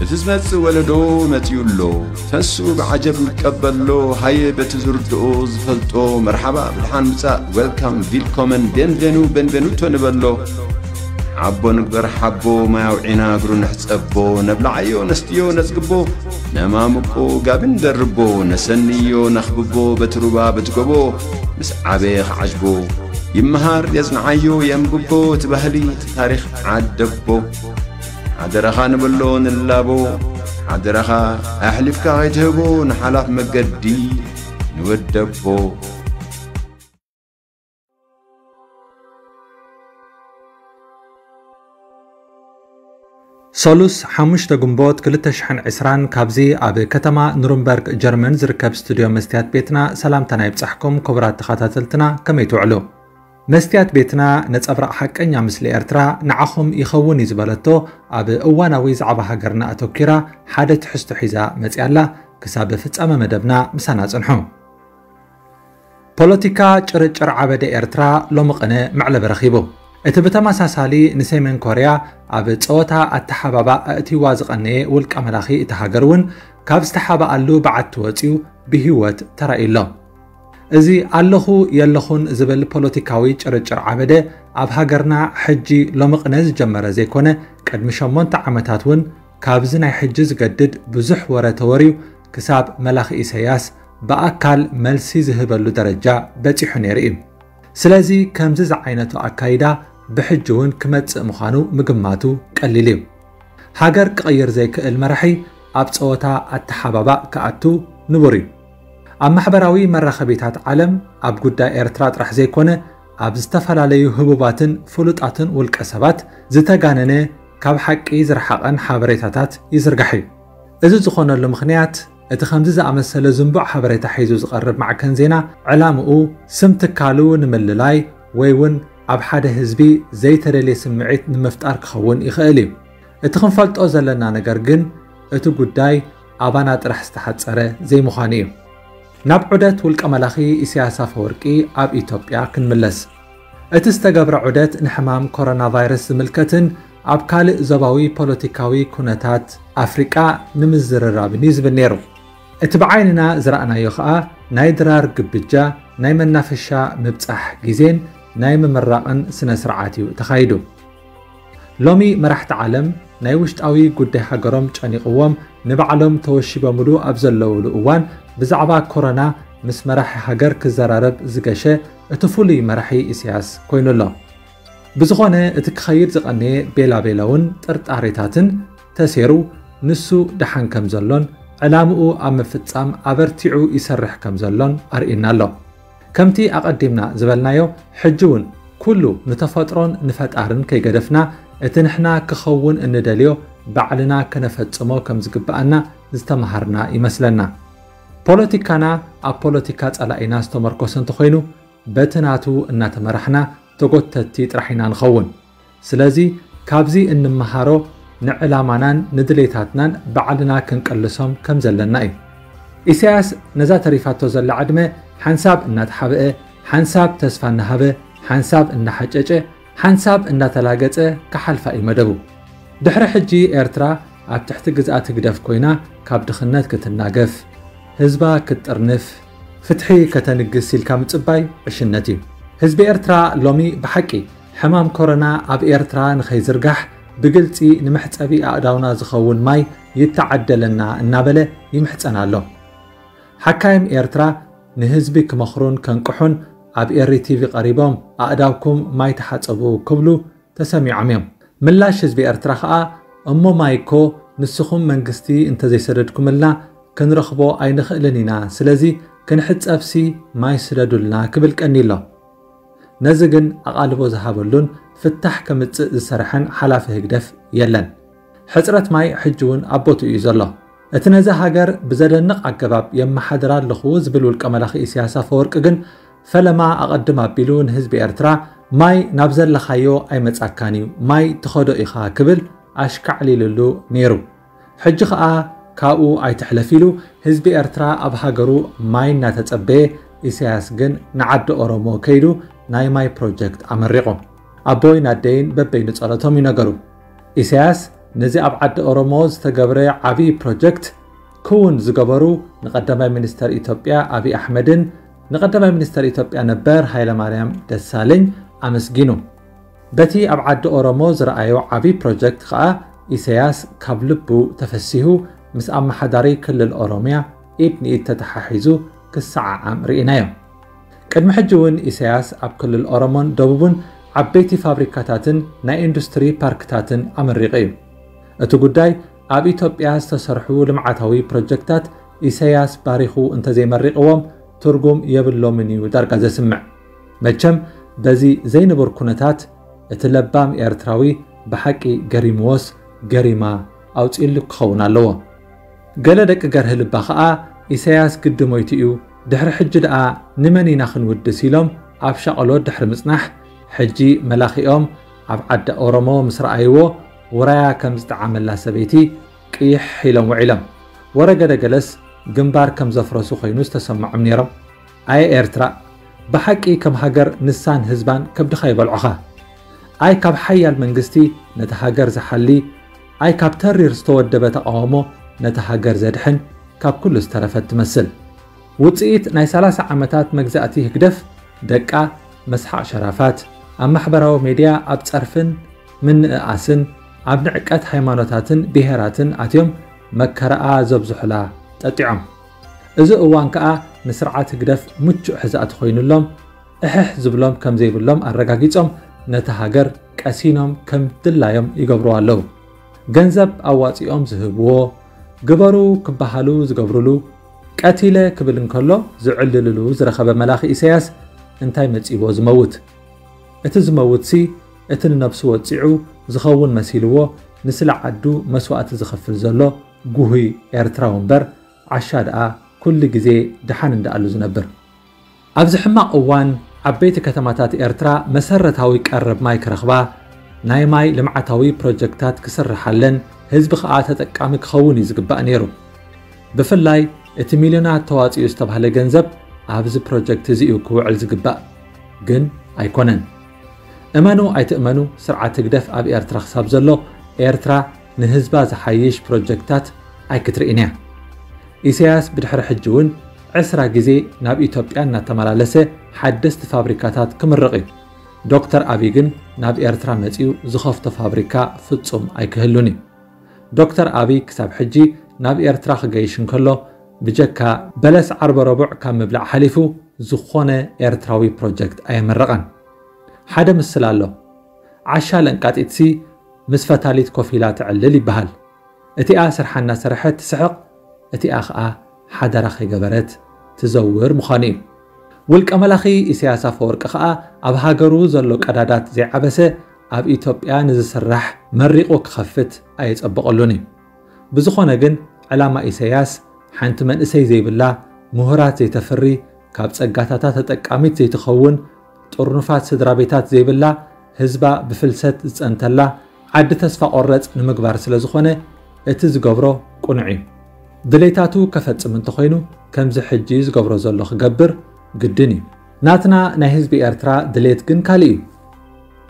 بتزمت ولدو متيولو تنسو بعجب مكبلو هاي بتزردو زفلتو مرحبا بالحان مساء ويلكم فيلكومن بين بينو بين بينو تنبلو عبو نقدر حبو ما وعينا قرو نحسبو نبلع عيو نستيو نسقبو نمامكو قاب ندربو نسنيو نخببو بتروبا بتقبو مس عبيخ عجبو يمهار يزنعيو ينببو تبهلي تاريخ عدبو ሓደረኻ ንብሎ ንላቦ ሓደረኻ ኣሕሊፍካ ኸይትህቦ ንሓላፍ መገዲ ንወደቦ ሰሉስ 5 ግንቦት 2020 ካብዚ ኣብ ከተማ ኑርምበርግ ጀርመን ዝርከብ ስቱድዮ መስትያት ቤትና ሰላምታ ናይ ብፃሕኩም ክቡራት ተኸታተልትና ከመይ ትውዕሉ መስትያት ቤትና ነፀብራቕ ሓቀኛ ምስሊ ኤርትራ ንዓኹም ይኸውን እዩ ዝበለቶ ኣብ እዋናዊ ዛዕባ ሃገርና ኣተኪራ ሓደ ትሕዝቶ ሒዛ መፅያ ኣላ ክሳብ ፍጻመ መደብና ምሳና ፅንሑ ፖለቲካ ጭርጭር ዓበደ ኤርትራ ሎሚ ቕነ መዕለበ ረኺቡ እቲ ብተመሳሳሊ ንሰሜን ኮርያ ኣብ ፀወታ ኣተሓባባ ኣእትይዋ ዝቐነየ ውልቀ መላኺ እቲ ሃገር እውን ካብ ዝተሓባኣሉ በዓቲ ወፂኡ ብሂወት ተራእዩ ኣሎ እዚ ኣለኹ የለኹን ዝብል ፖለቲካዊ ጭርጭር ዓበደ ኣብ ሃገርና ሕጂ ሎምቕነ ዝጀመረ ዘይኮነ ቅድሚ 8 ዓመታት እውን ካብዚ ናይ ሕጂ ዝገድድ ብዙሕ ወረ ተወርዩ ክሳብ መላኺ ኢሳያስ ብኣካል መልሲ ዝህበሉ ደረጃ በፂሑ ነይሩ እዩ ስለዚ ከምዚ ዝዓይነቱ ኣካይዳ ብሕጂ እውን ክመፅእ ምዃኑ ምግማቱ ቀሊል እዩ ሃገር ክቕይር ዘይክእል መራሒ ኣብ ፀወታ ኣተሓባባእ ክኣቱ ንቡር እዩ ኣብ ማሕበራዊ መራኸቢታት ዓለም ኣብ ጉዳይ ኤርትራ ጥራሕ ዘይኮነ ኣብ ዝተፈላለዩ ህቡባትን ፍሉጣትን ውልቀ ሰባት ዝተጋነነ ካብ ሓቂ ዝረሓቐን ሓበሬታታት ይዝርጋሕ እዩ እዚ ዝኾነሉ ምኽንያት እቲ ከምዚ ዝኣመሰለ ዝንቡዕ ሓበሬታ ሒዙ ዝቐርብ ማዕከን ዜና ዕላምኡ ስም ትካሉ ንምልላይ ወይ እውን ኣብ ሓደ ህዝቢ ዘይተደልየ ስምዒት ንምፍጣር ክኸውን ይኽእል እዩ እቲ ክንፈልጦ ዘለና ነገር ግን እቲ ጉዳይ ኣባና ጥራሕ ዝተሓፀረ ዘይምዃኑ እዩ ናብ ዑደት ውልቀ መላኺ ኢሳያስ ኣፈወርቂ ኣብ ኢትዮጵያ ክንምለስ እቲ ዝተገብረ ዑደት ንሕማም ኮሮና ቫይረስ ዝምልከትን ኣብ ካልእ ዞባዊ ፖለቲካዊ ኩነታት ኣፍሪቃ ንምዝርራብን እዩ ዝብል ነይሩ እቲ ብዓይንና ዝረኣናዮ ኸኣ ናይ ድራር ግብጃ ናይ መናፈሻ ምብፃሕ ግዜን ናይ ምምራቕን ስነ ስርዓት እዩ ተኻይዱ ሎሚ መራሕቲ ዓለም ናይ ውሽጣዊ ጉዳይ ሃገሮም ጨኒቕዎም ንባዕሎም ተወሺቦምሉ ኣብ ዘለውሉ እዋን ብዛዕባ ኮረና ምስ መራሒ ሃገር ክዘራረብ ዝገሸ እቲ ፍሉይ መራሒ ኢሳያስ ኮይኑ ኣሎ ብዝኾነ እቲ ክኸይድ ዝቐነየ ቤላቤላውን ጥርጣሬታትን ተሰይሩ ንሱ ደሓን ከም ዘሎን ዕላምኡ ኣብ ምፍጻም ኣበርቲዑ ይሰርሕ ከም ዘሎን ኣርእየና ኣሎ ከምቲ ኣቐዲምና ዝበልናዮ ሕጂ እውን ኩሉ ንተፈጥሮን ንፈጣርን ከይገደፍና እቲ ንሕና ክኸውን እንደልዮ ባዕልና ከነፈጽሞ ከም ዝግባአና ዝተምሃርና ይመስለና ፖለቲካና ኣብ ፖለቲካ ጸላኢና ዝተመርኮሰ እንተኮይኑ በቲ ናቱ እናተመራሕና ተጎተቲ ጥራሕ ኢና ንኸውን ስለዚ ካብዚ እንመሃሮ ንዕላማናን ንድሌታትናን ባዕልና ክንቀልሶም ከም ዘለና እዩ ኢሳያስ ነዛ ተሪፋቶ ዘላ ዕድመ ሓንሳብ እናተሓብአ ሓንሳብ ተስፋ እናሃበ ሓንሳብ እናሓጨጨ ሓንሳብ እናተላገፀ ካሓልፋ እዩ መደቡ ድሕሪ ሕጂ ኤርትራ ኣብ ትሕቲ ግዝኣት ህግደፍ ኮይና ካብ ድኽነት ክትናገፍ ህዝባ ክትጥርንፍ ፍትሒ ከተንግስ ኢልካ ምጽባይ ዕሽነት እዩ ህዝቢ ኤርትራ ሎሚ ብሓቂ ሕማም ኮሮና ኣብ ኤርትራ ንኸይዝርጋሕ ብግልፂ ንምሕፀቢ ኣእዳውና ዝኸውን ማይ ይተዓደለና እናበለ ይምሕፀና ኣሎ ሓካይም ኤርትራ ንህዝቢ ክመኽሩን ከንቅሑን ኣብ ኤሪቲቪ ቀሪቦም ኣእዳውኩም ማይ ተሓፀቡ ክብሉ ተሰሚዖም እዮም ምላሽ ህዝቢ ኤርትራ ከዓ እሞ ማይ እኮ ንስኹም መንግስቲ እንተዘይሰደድኩምልና ክንረኽቦ ኣይንኽእልን ኢና ስለዚ ክንሕፀብሲ ማይ ስለዱልና ክብል ቀኒ ኣሎ ነዚ ግን ኣቓልቦ ዝሃበሉን ፍታሕ ከምፅእ ዝሰርሐን ሓላፊ ህግደፍ የለን ሕፅረት ማይ ሕጂ እውን ኣቦቱ እዩ ዘሎ እቲ ነዚ ሃገር ብዘደንቕ ኣገባብ የመሓድራ ኣለኹ ዝብል ውልቀ መላኺ ኢስያስ ኣፈወርቂ ግን ፈለማ ኣቐድም ኣቢሉ ንህዝቢ ኤርትራ ማይ ናብ ዘለኻዮ ኣይመጻካን እዩ ማይ ትኸዶ ኢኻ ክብል ኣሽካዕሊልሉ ነይሩ ሕጂ ከዓ ካብኡ ኣይትሕለፍ ኢሉ ህዝቢ ኤርትራ ኣብ ሃገሩ ማይ እናተፀበየ ኢሳያስ ግን ንዓዲ ኦሮሞ ከይዱ ናይ ማይ ፕሮጀክት ኣመሪቖም ኣቦይ ናደይን በበይ ንጸሎቶም ይነገሩ ኢሳያስ ነዚ ኣብ ዓዲ ኦሮሞ ዝተገብረ ዓብዪ ፕሮጀክት ክውን ዝገበሩ ንቀዳማይ ሚኒስተር ኢትዮጵያ ኣብዪ ኣሕመድን ንቀዳማይ ሚኒስተር ኢትዮጵያ ነበር ሃይለማርያም ደሳለኝ ኣመስጊኑ በቲ ኣብ ዓዲ ኦሮሞ ዝረኣዮ ዓብዪ ፕሮጀክት ከዓ ኢሳያስ ካብ ልቡ ተፈሲሁ ምስ ኣመሓዳሪ ክልል ኦሮምያ ኢብንኢድ ተተሓሒዙ ክሰዓዓም ርኢናዮም ቅድሚ ሕጂ እውን ኢሳያስ ኣብ ክልል ኦሮሞን ደቡብን ዓበይቲ ፋብሪካታትን ናይ ኢንዱስትሪ ፓርክታትን ኣመሪቑ እዩ እቲ ጉዳይ ኣብ ኢትዮጵያ ዝተሰርሑ ልምዓታዊ ፕሮጀክታት ኢሳያስ ባሪኹ እንተዘይመሪቕዎም ትርጉም የብሎምን እዩ ዳርጋ ዘስምዕ መቸም በዚ ዘይንብር ኩነታት እቲ ለባም ኤርትራዊ ብሓቂ ገሪምዎስ ገሪማ ኣውፂሉ ክኸውን ኣለዎ ገለ ደቂ ገርህልባ ከዓ ኢሳያስ ግድመይቲ እዩ ድሕሪ ሕጂ ደኣ ንመን ኢና ክንውድስ ኢሎም ኣብ ሻቐሎት ድሕሪ ምጽናሕ ሕጂ መላኺኦም ኣብ ዓዲ ኦሮሞ ምስ ረኣይዎ ውራያ ከም ዝጠዓመላ ሰበይቲ ቅይሕ ኢሎም ውዒሎም ወረገደ ገለስ ግንባር ከም ዘፍረሱ ኮይኑ ዝተሰምዖም ነይሮም ኣየ ኤርትራ ብሓቂ ከም ሃገር ንሳን ህዝባን ከብድኻ ይበልዖኻ ኣይ ካብ ሓያል መንግስቲ ነቲ ሃገር ዝሓሊ ኣይ ካብ ተሪር ዝተወደበ ተቃውሞ ነቲ ሃገር ዘድሕን ካብ ኩሉ ዝተረፈት ትመስል ውፅኢት ናይ 30 ዓመታት መግዛእቲ ህግደፍ ደቃ መስሓቅ ሸራፋት ኣብ ማሕበራዊ ሜድያ ኣብ ፀርፍን ምንእኣስን ኣብ ንዕቀት ሃይማኖታትን ብሄራትን ኣትዮም መከረኣ ዘብዝሑላ ጠጢዖም እዚ እዋን ከዓ ንስርዓት ህግደፍ ምቹእ ሕዛእቲ ኮይኑሎም እሕሕ ዝብሎም ከም ዘይብሎም ኣረጋጊፆም ነቲ ሃገር ቀሲኖም ከም ድላዮም ይገብርዎ ኣለው ገንዘብ ኣዋፂኦም ዝህብዎ ግበሩ ክበሃሉ ዝገብርሉ ቀቲለ ክብል እንከሎ ዝዕልልሉ ዝረኸበ መላኺ ኢሳያስ እንታይ መጺእዎ ዝመውት እቲ ዝመውት ሲ እቲ ንነብሲ ወፂዑ ዝኸውን መሲልዎ ንስለ ዓዱ መስዋእቲ ዝኸፍል ዘሎ ጉሁይ ኤርትራዊ እምበር ዓሻ ደኣ ኩሉ ግዜ ድሓን እንዳኣሉ ዝነብር ኣብዚ ሕማቕ እዋን ዓበይቲ ከተማታት ኤርትራ መሰረታዊ ቀረብ ማይ ክረኽባ ናይ ማይ ልምዓታዊ ፕሮጀክትታት ክስርሓለን ህዝቢ ከዓ ተጠቃሚ ክኸውን እዩ ዝግባእ ነይሩ ብፍላይ እቲ ሚልዮናት ተዋፂኡ ዝተባህለ ገንዘብ ኣብዚ ፕሮጀክት እዚ እዩ ክውዕል ዝግባእ ግን ኣይኮነን እመኑ ኣይትእመኑ ስርዓት ትግደፍ ኣብ ኤርትራ ክሳብ ዘሎ ኤርትራ ንህዝባ ዝሓይሽ ፕሮጀክትታት ኣይክትርእን እያ ኢሳያስ ብድሕሪ ሕጂ እውን ዕስራ ግዜ ናብ ኢትዮጵያ እናተመላለሰ ሓደስቲ ፋብሪካታት ክምርቕ እዩ ዶክተር አብይ ግን ናብ ኤርትራ መጺኡ ዝኸፍቶ ፋብሪካ ፍጹም ኣይክህሉን እዩ ዶክተር አብይ ክሳብ ሕጂ ናብ ኤርትራ ክገይሽ እንከሎ ብጀካ በለስ ዓርበ ረቡዕ ካብ ምብላዕ ሓሊፉ ዝኾነ ኤርትራዊ ፕሮጀክት ኣየመረቐን ሓደ ምስል ኣሎ ዓሻ ለንቃጢትሲ ምስ ፈታሊት ኮፍ ኢላ ትዕልል ይበሃል እቲኣ ስርሓ እናሰርሐት ትስሕቕ እቲኣ ከዓ ሓደራ ከይገበረት ትዘውር ምዃኑ እዩ ولك أملاخي إسياسا فورك خاء أبهاجرو زلو كرادات زي عبسة أب إثيوبيا نز سرح مريق وكخفت أيت أبقلوني بزخونا جن علامة إسياس حنت من إسي زي بالله مهرات زي تفري كابس أجاتات تتكامت زي تخون تورنفات سدرابيتات زي بالله هزبا بفلسات زأنتلا عد تسفى قرت نمقبار سلزخونة اتز قبرو قنعي دليتاتو كفت من تخينو كمز حجيز قبرو زلو خقبر قدني ناتنا نهزب ارترا دليت قن كاليو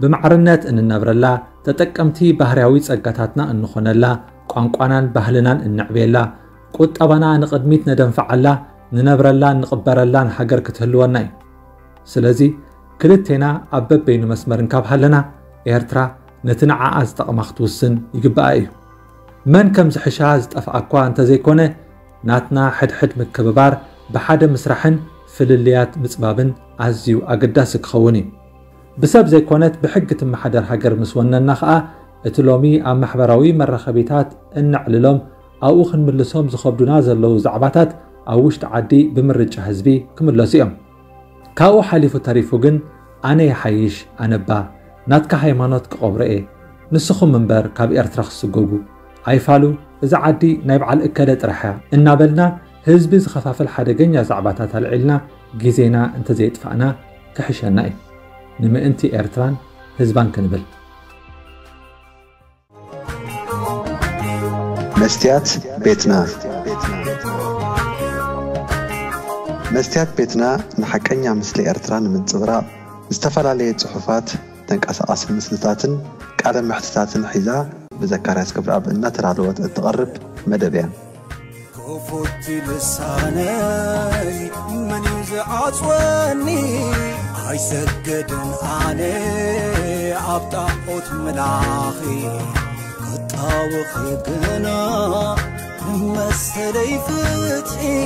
بمعرنات ان النبرلا تتكمتي بحريوي تسقطاتنا ان خنلا قانقوانان بحلنان النعبيلا قطبنا نقدميت ندنفعلا ننبرلا نقبرلا حجر كتهلونا سلازي كلتنا ابب بين مسمرن كابحلنا ارترا نتنعا استقمخت وسن يقباي من كم زحشاز تفعقوا انت زي كونه ناتنا حد حد مكببار بحد مسرحن ፍልልያት ምፅባብን ኣዝዩ ኣገዳሲ ክኸውን እዩ ብሰብ ዘይኮነት ብሕጊ ትመሓደር ሃገር ምስ ወነና ከዓ እቲ ሎሚ ኣብ ማሕበራዊ መራኸቢታት እነዕልሎም ኣብኡ ክንምልሶም ዝኸብዱና ዘለዉ ዛዕባታት ኣብ ውሽጢ ዓዲ ብምርጫ ህዝቢ ክምለሱ እዮም ካብኡ ሓሊፉ ተሪፉ ግን ኣነ ይሓይሽ ኣነባ ናትካ ሃይማኖት ክቐብሮ እየ ንስኹም እምበር ካብ ኤርትራ ክስገጉ ኣይፋሉ እዛ ዓዲ ናይ በዓል እከለ ጥራሕ እያ እናበልና ህዝቢ ዝኸፋፈል ሓደገኛ ዛዕባታት ኣልዒልና ግዜና እንተዘይጥፋእና ክሕሸና እዩ ንምእንቲ ኤርትራን ህዝባን ክንብል መስትያት ቤትና መስትያት ቤትና ንሓቀኛ ምስሊ ኤርትራ ንምንፅብራቕ ዝተፈላለየ ፅሑፋት ተንቀሳቐሲ ምስልታትን ቃለ ምሕትታትን ሒዛ ብዘካርያስ ክብረኣብ እናተዳለወት እትቐርብ መደብ እያ ልሳነይ መን ዝዓፅወኒ ኣይሰግድን ኣነ ኣብ ጣዖት መላኺ ክጣውኺ ግና መሰለይ ፍትሒ